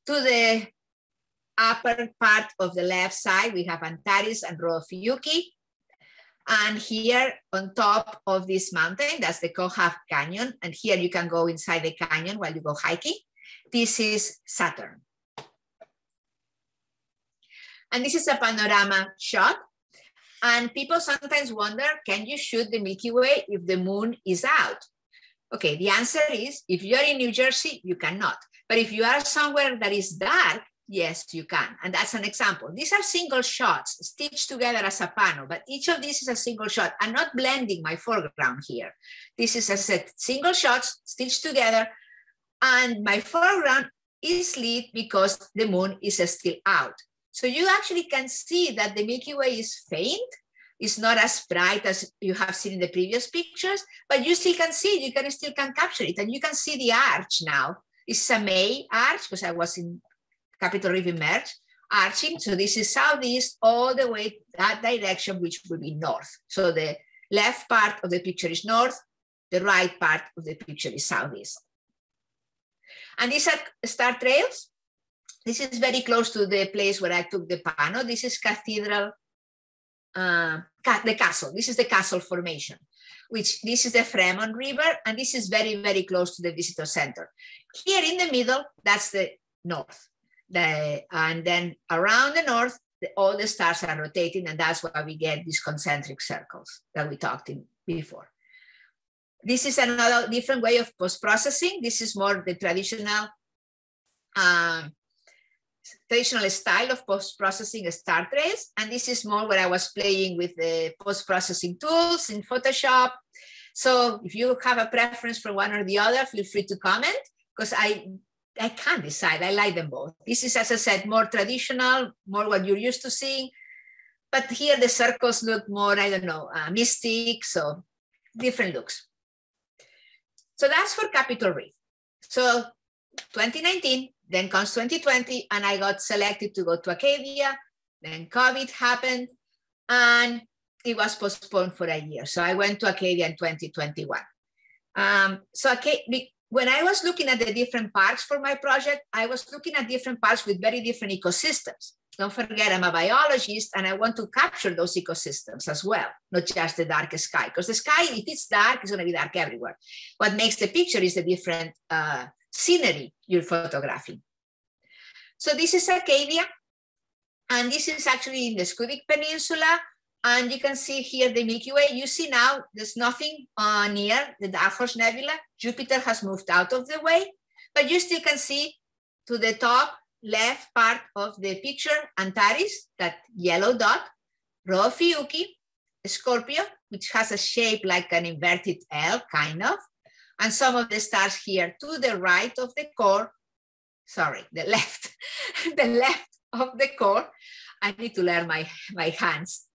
To the upper part of the left side, we have Antares and Rho Ophiuchi. And here on top of this mountain, that's the Cohab Canyon. And here you can go inside the canyon while you go hiking. This is Saturn. And this is a panorama shot. And people sometimes wonder, can you shoot the Milky Way if the moon is out? Okay, the answer is if you're in New Jersey, you cannot. But if you are somewhere that is dark, yes, you can. And that's an example. These are single shots stitched together as a panel, but each of these is a single shot. I'm not blending my foreground here. This is a set single shots stitched together. And my foreground is lit because the moon is still out. So you actually can see that the Milky Way is faint. It's not as bright as you have seen in the previous pictures, but you still can see it. You can still can capture it. And you can see the arch now. It's a May arch because I was in Capitol Reef Merge arching. So this is southeast all the way that direction, which will be north. So the left part of the picture is north, the right part of the picture is southeast. And these are star trails. This is very close to the place where I took the pano. This is Cathedral, uh, the castle. This is the castle formation, which this is the Fremont River, and this is very, very close to the visitor center. Here in the middle, that's the north. The, and then around the north, the, all the stars are rotating, and that's why we get these concentric circles that we talked in before. This is another different way of post-processing. This is more the traditional uh, traditional style of post-processing a star trails. And this is more where I was playing with the post-processing tools in Photoshop. So if you have a preference for one or the other, feel free to comment because I, I can't decide. I like them both. This is, as I said, more traditional, more what you're used to seeing. But here the circles look more, I don't know, uh, mystic, so different looks. So that's for Capitol Reef. So 2019, then comes 2020, and I got selected to go to Acadia. Then COVID happened, and it was postponed for a year. So I went to Acadia in 2021. Um, so when I was looking at the different parks for my project, I was looking at different parks with very different ecosystems. Don't forget, I'm a biologist and I want to capture those ecosystems as well, not just the dark sky. Because the sky, if it's dark, it's going to be dark everywhere. What makes the picture is the different uh, scenery you're photographing. So this is Acadia, and this is actually in the Schoodic Peninsula. And you can see here the Milky Way. You see now there's nothing uh, near the Dark Horse Nebula. Jupiter has moved out of the way, but you still can see to the top left part of the picture Antares, that yellow dot, Rho Ophiuchi, Scorpio, which has a shape like an inverted L, kind of, and some of the stars here to the right of the core, sorry, the left, the left of the core. I need to learn my, my hands.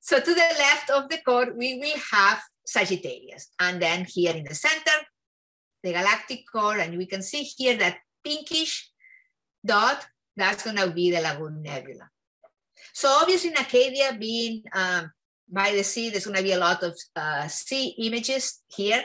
So to the left of the core, we will have Sagittarius. And then here in the center, the galactic core, and we can see here that pinkish dot, that's gonna be the Lagoon Nebula. So obviously in Acadia being um, by the sea, there's gonna be a lot of uh, sea images here.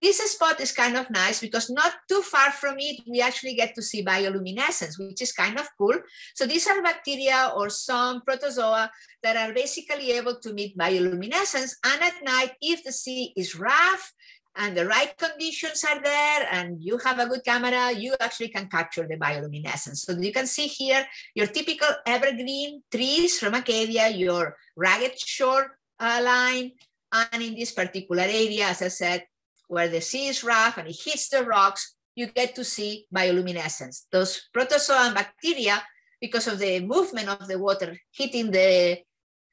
This spot is kind of nice because not too far from it, we actually get to see bioluminescence, which is kind of cool. So these are bacteria or some protozoa that are basically able to meet bioluminescence. And at night, if the sea is rough and the right conditions are there and you have a good camera, you actually can capture the bioluminescence. So you can see here your typical evergreen trees from Acadia, your ragged shore uh, line, and in this particular area, as I said, where the sea is rough and it hits the rocks, you get to see bioluminescence. Those protozoa and bacteria because of the movement of the water hitting the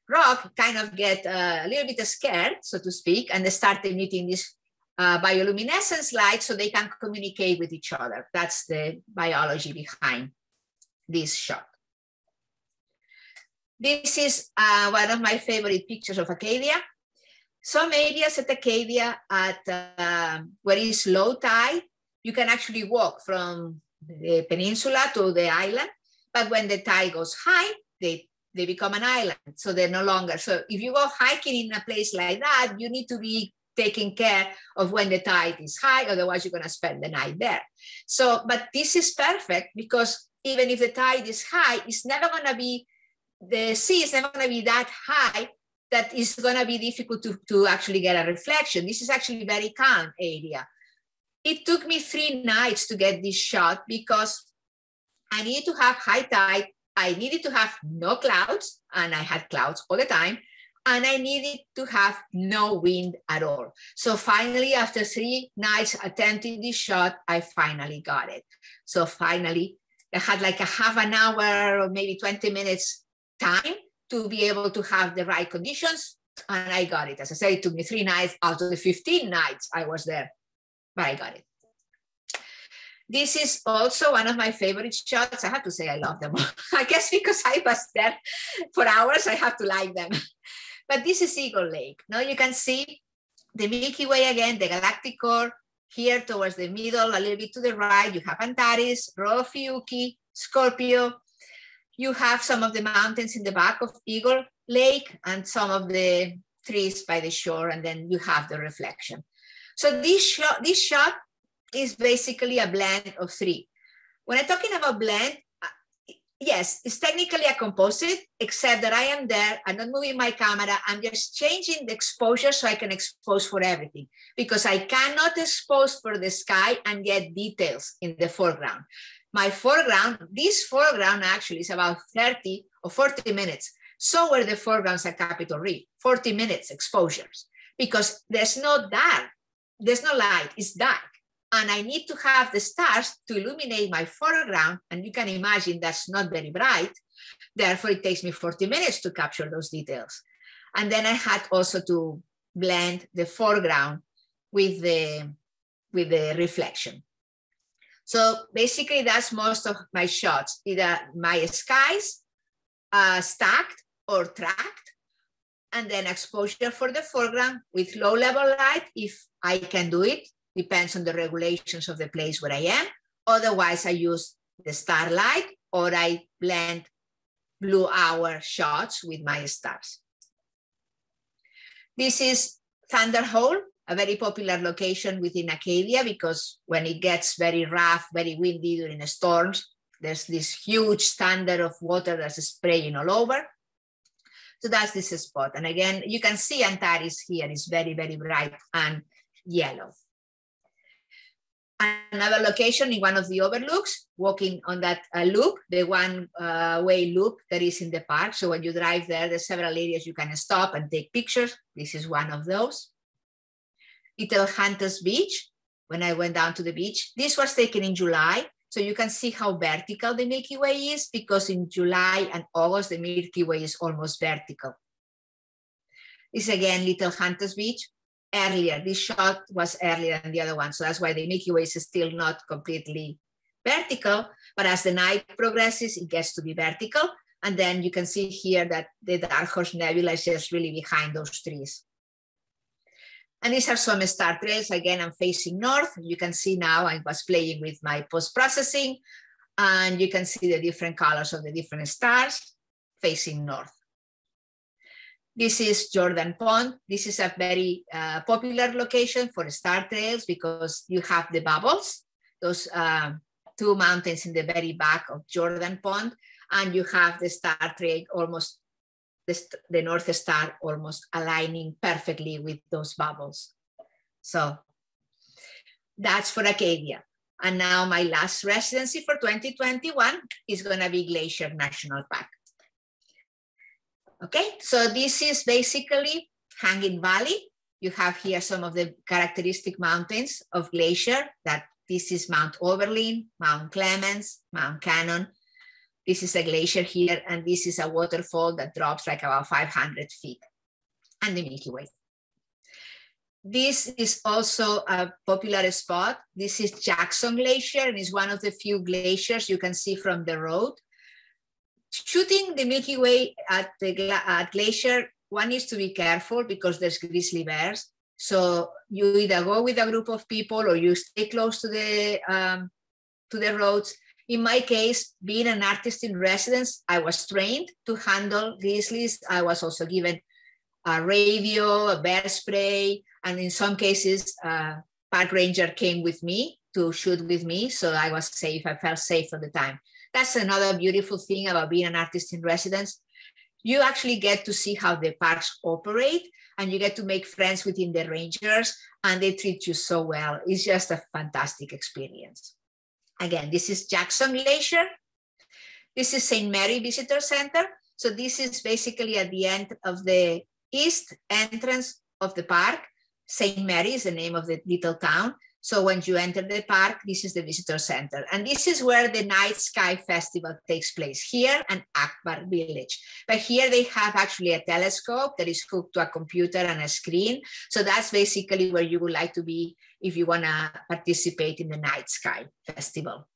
rock, kind of get uh, a little bit scared, so to speak, and they start emitting this uh, bioluminescence light so they can communicate with each other. That's the biology behind this shot. This is uh, one of my favorite pictures of Acadia. Some areas at Acadia at uh, where it's low tide, you can actually walk from the peninsula to the island. But when the tide goes high, they, they become an island. So they're no longer. So if you go hiking in a place like that, you need to be taking care of when the tide is high, otherwise you're going to spend the night there. So, but this is perfect because even if the tide is high, it's never going to be, the sea is never going to be that high that is going to be difficult to, to actually get a reflection. This is actually very calm area. It took me three nights to get this shot because I needed to have high tide. I needed to have no clouds, and I had clouds all the time. And I needed to have no wind at all. So finally, after three nights attempting this shot, I finally got it. So finally, I had like a half an hour or maybe 20 minutes time to be able to have the right conditions. And I got it. As I said, it took me three nights out of the 15 nights I was there, but I got it. This is also one of my favorite shots. I have to say I love them. I guess because I was there for hours, I have to like them. But this is Eagle Lake. Now you can see the Milky Way again, the galactic core, here towards the middle, a little bit to the right, you have Antares, Ophiuchi, Scorpio, you have some of the mountains in the back of Eagle Lake and some of the trees by the shore, and then you have the reflection. So this shot, this shot is basically a blend of three. When I'm talking about blend, uh, yes, it's technically a composite, except that I am there, I'm not moving my camera, I'm just changing the exposure so I can expose for everything because I cannot expose for the sky and get details in the foreground my foreground, this foreground actually is about 30 or 40 minutes. So were the foregrounds at Capitol Reef, 40 minutes exposures, because there's no dark, there's no light, it's dark. And I need to have the stars to illuminate my foreground. And you can imagine that's not very bright. Therefore, it takes me 40 minutes to capture those details. And then I had also to blend the foreground with the, with the reflection. So basically that's most of my shots, either my skies uh, stacked or tracked, and then exposure for the foreground with low level light if I can do it, depends on the regulations of the place where I am. Otherwise I use the starlight or I blend blue hour shots with my stars. This is Thunder Hole a very popular location within Acadia because when it gets very rough, very windy during the storms, there's this huge standard of water that's spraying all over. So that's this spot. And again, you can see Antares here is very, very bright and yellow. Another location in one of the overlooks, walking on that uh, loop, the one uh, way loop that is in the park. So when you drive there, there's several areas you can stop and take pictures. This is one of those. Little Hunters Beach, when I went down to the beach. This was taken in July. So you can see how vertical the Milky Way is because in July and August, the Milky Way is almost vertical. This again, Little Hunters Beach. Earlier, this shot was earlier than the other one. So that's why the Milky Way is still not completely vertical. But as the night progresses, it gets to be vertical. And then you can see here that the Dark Horse Nebula is just really behind those trees. And these are some star trails. Again, I'm facing north. You can see now I was playing with my post-processing and you can see the different colors of the different stars facing north. This is Jordan Pond. This is a very uh, popular location for star trails because you have the bubbles, those uh, two mountains in the very back of Jordan Pond, and you have the star trail almost the, the North Star almost aligning perfectly with those bubbles. So that's for Acadia. And now my last residency for 2021 is gonna be Glacier National Park. Okay, so this is basically Hanging Valley. You have here some of the characteristic mountains of Glacier that this is Mount Oberlin, Mount Clemens, Mount Cannon, This is a glacier here, and this is a waterfall that drops like about 500 feet, and the Milky Way. This is also a popular spot. This is Jackson Glacier, and it's one of the few glaciers you can see from the road. Shooting the Milky Way at the at glacier, one needs to be careful because there's grizzly bears. So you either go with a group of people or you stay close to the um, to the roads. In my case, being an artist in residence, I was trained to handle grizzlies. I was also given a radio, a bear spray, and in some cases, a park ranger came with me to shoot with me, so I was safe. I felt safe at the time. That's another beautiful thing about being an artist in residence. You actually get to see how the parks operate and you get to make friends within the rangers and they treat you so well. It's just a fantastic experience. Again, this is Jackson Glacier. This is St. Mary Visitor Center. So this is basically at the end of the east entrance of the park. St. Mary is the name of the little town. So when you enter the park, this is the visitor center. And this is where the Night Sky Festival takes place, here and Apgar Village. But here they have actually a telescope that is hooked to a computer and a screen. So that's basically where you would like to be if you wanna participate in the Night Sky Festival.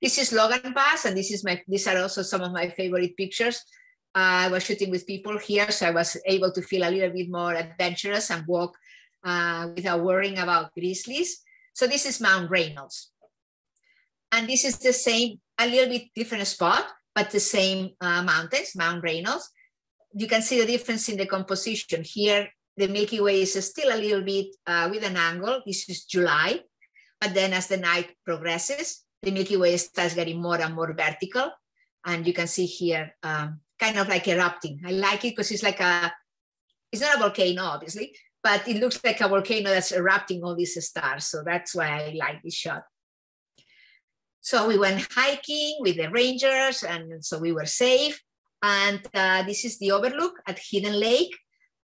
This is Logan Pass, and this is my, these are also some of my favorite pictures. Uh, I was shooting with people here, so I was able to feel a little bit more adventurous and walk uh, without worrying about grizzlies. So this is Mount Reynolds. And this is the same, a little bit different spot, but the same uh, mountains, Mount Reynolds. You can see the difference in the composition. Here, the Milky Way is still a little bit uh, with an angle. This is July. But then as the night progresses, the Milky Way starts getting more and more vertical. And you can see here, um, kind of like erupting. I like it because it's like a, it's not a volcano, obviously, but it looks like a volcano that's erupting all these stars. So that's why I like this shot. So we went hiking with the rangers and so we were safe. And uh, this is the overlook at Hidden Lake.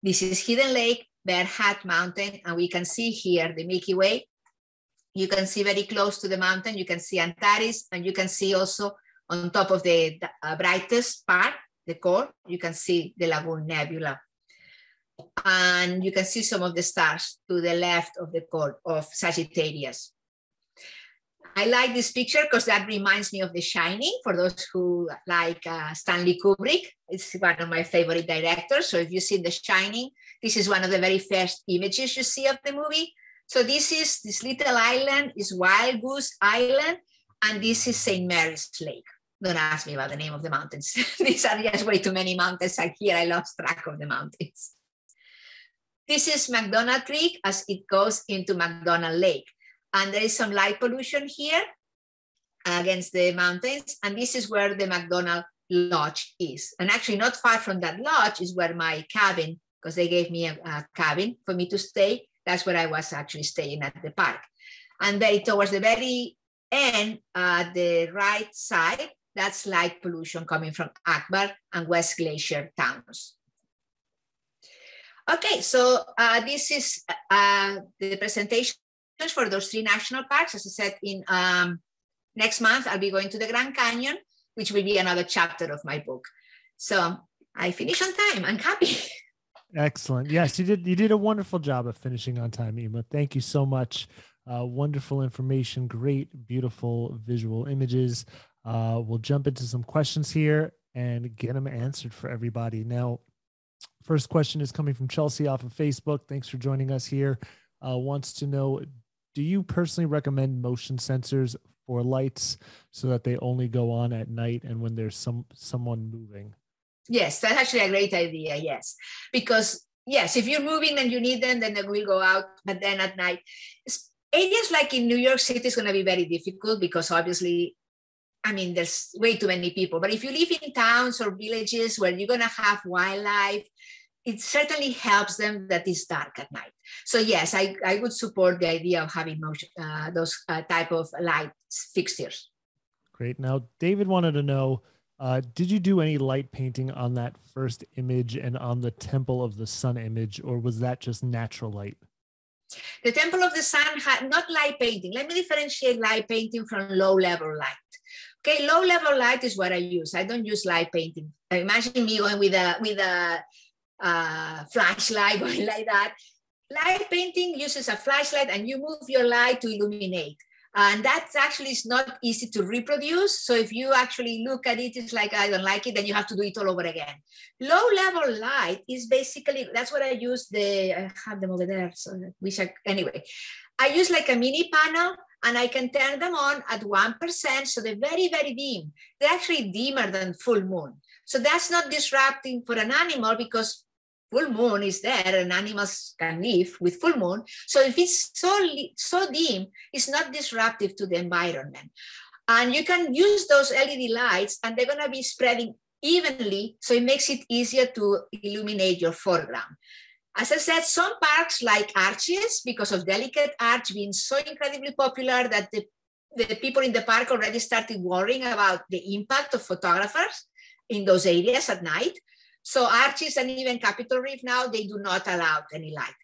This is Hidden Lake, Bearhat Mountain, and we can see here the Milky Way. You can see very close to the mountain, you can see Antares, and you can see also on top of the uh, brightest part, the core, you can see the Lagoon Nebula and you can see some of the stars to the left of the core of Sagittarius. I like this picture because that reminds me of The Shining. For those who like uh, Stanley Kubrick, it's one of my favorite directors. So if you see The Shining, this is one of the very first images you see of the movie. So this is this little island is Wild Goose Island, and this is St. Mary's Lake. Don't ask me about the name of the mountains. These are just way too many mountains. And here I lost track of the mountains. This is McDonald Creek as it goes into McDonald Lake. And there is some light pollution here against the mountains. And this is where the McDonald Lodge is. And actually not far from that lodge is where my cabin, because they gave me a, a, cabin for me to stay. That's where I was actually staying at the park. And very towards the very end, uh, the right side, that's light pollution coming from Apgar and West Glacier towns. Okay, so uh, this is uh, the presentation for those three national parks. As I said, in um, next month, I'll be going to the Grand Canyon, which will be another chapter of my book. So I finish on time. I'm happy. Excellent. Yes, you did. You did a wonderful job of finishing on time, Imma. Thank you so much. Uh, wonderful information, great, beautiful visual images. Uh, we'll jump into some questions here and get them answered for everybody. Now, First question is coming from Chelsea off of Facebook. Thanks for joining us here. Uh, wants to know Do you personally recommend motion sensors for lights so that they only go on at night and when there's some someone moving? Yes, that's actually a great idea. Yes, because yes, if you're moving and you need them, then they will go out. But then at night, areas like in New York City is going to be very difficult because obviously I mean, there's way too many people. But if you live in towns or villages where you're going to have wildlife, it certainly helps them that it's dark at night. So yes, I, I would support the idea of having motion, uh, those uh, type of light fixtures. Great. Now, David wanted to know, uh, did you do any light painting on that first image and on the Temple of the Sun image, or was that just natural light? The Temple of the Sun had not light painting. Let me differentiate light painting from low level light. Okay, low level light is what I use. I don't use light painting. Imagine me going with a with a uh, flashlight going like that. Light painting uses a flashlight and you move your light to illuminate. And that's actually is not easy to reproduce. So if you actually look at it, it's like, I don't like it, then you have to do it all over again. Low level light is basically, that's what I use the, I have them over there. So I wish I, anyway, I use like a mini panel and I can turn them on at 1%. So they're very, very dim. They're actually dimmer than full moon. So that's not disrupting for an animal because full moon is there and animals can live with full moon. So if it's so, so dim, it's not disruptive to the environment. And you can use those LED lights and they're gonna be spreading evenly, so it makes it easier to illuminate your foreground. As I said, some parks like arches, because of delicate arch being so incredibly popular that the, the people in the park already started worrying about the impact of photographers in those areas at night. So arches and even Capitol Reef now, they do not allow any light.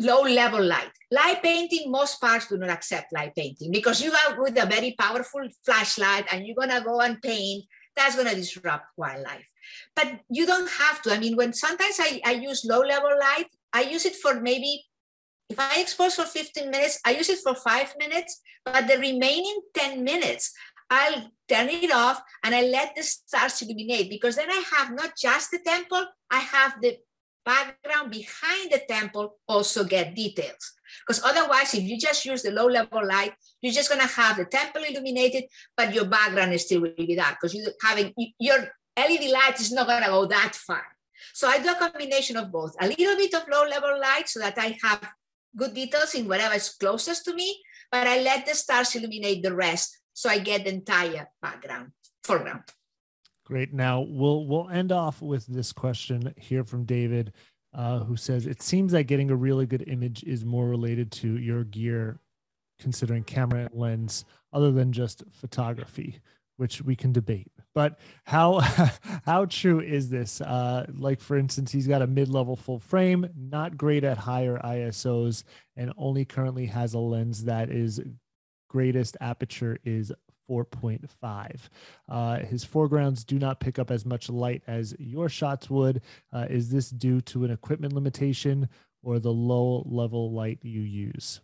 Low level light. Light painting, most parks do not accept light painting because you are with a very powerful flashlight and you're gonna go and paint that's to disrupt wildlife. But you don't have to. I mean, when sometimes I, I use low level light, I use it for maybe, if I expose for 15 minutes, I use it for five minutes, but the remaining 10 minutes, I'll turn it off and I let the stars illuminate because then I have not just the temple, I have the background behind the temple also get details. Because otherwise, if you just use the low level light, you're just gonna have the temple illuminated, but your background is still really dark because you're having your LED light is not gonna go that far. So I do a combination of both, a little bit of low level light so that I have good details in whatever is closest to me, but I let the stars illuminate the rest so I get the entire background, foreground. Great. Now we'll we'll end off with this question here from David, uh, who says it seems that getting a really good image is more related to your gear, considering camera and lens, other than just photography, which we can debate. But how how true is this? Uh, like for instance, he's got a mid-level full frame, not great at higher ISOs, and only currently has a lens that is greatest aperture is 4.5. Uh, his foregrounds do not pick up as much light as your shots would. Uh, is this due to an equipment limitation or the low level light you use?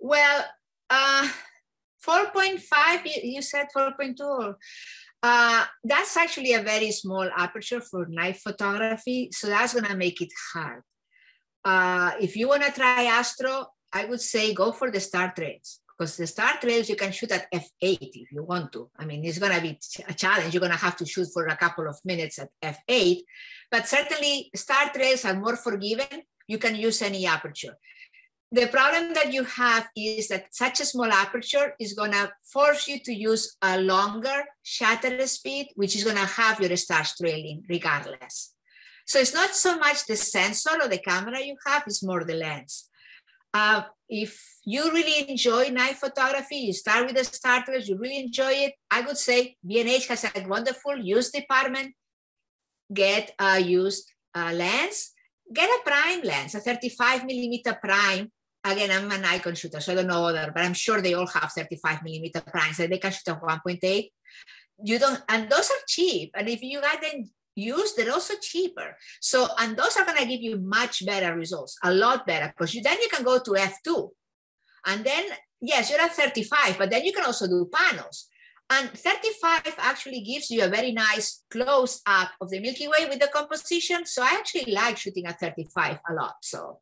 Well, uh, 4.5, you said 4.2. Uh, that's actually a very small aperture for night photography, so that's gonna make it hard. Uh, if you wanna try astro, I would say go for the star trails because the star trails you can shoot at f8 if you want to. I mean, it's going to be a challenge. You're going to have to shoot for a couple of minutes at f8, but certainly star trails are more forgiving. You can use any aperture. The problem that you have is that such a small aperture is going to force you to use a longer shutter speed, which is going to have your stars trailing regardless. So it's not so much the sensor or the camera you have, it's more the lens. Uh, if you really enjoy night photography, you start with the starters, you really enjoy it, I would say B&H has a wonderful use department. Get a used uh, lens, get a prime lens, a 35 millimeter prime. Again, I'm an Nikon shooter, so I don't know other, but I'm sure they all have 35 millimeter primes that they can shoot at 1.8. You don't, and those are cheap. And if you got them use, they're also cheaper. So, and those are going to give you much better results, a lot better, because you, then you can go to F2. And then, yes, you're at 35, but then you can also do panels. And 35 actually gives you a very nice close up of the Milky Way with the composition. So I actually like shooting at 35 a lot. So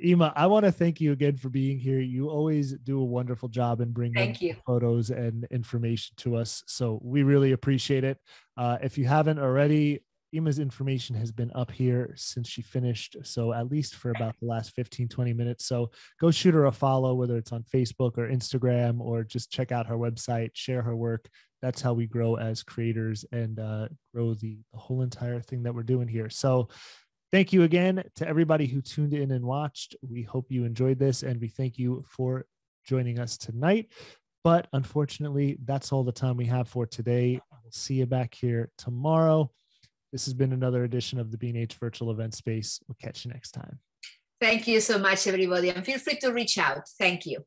Imma, I want to thank you again for being here. You always do a wonderful job in bringing photos and information to us. So we really appreciate it. Uh, if you haven't already, Imma's information has been up here since she finished. So at least for about the last 15, 20 minutes. So go shoot her a follow, whether it's on Facebook or Instagram, or just check out her website, share her work. That's how we grow as creators and uh, grow the, the whole entire thing that we're doing here. So thank you again to everybody who tuned in and watched. We hope you enjoyed this and we thank you for joining us tonight. But unfortunately, that's all the time we have for today. We'll see you back here tomorrow. This has been another edition of the B&H Virtual Event Space. We'll catch you next time. Thank you so much, everybody. And feel free to reach out. Thank you.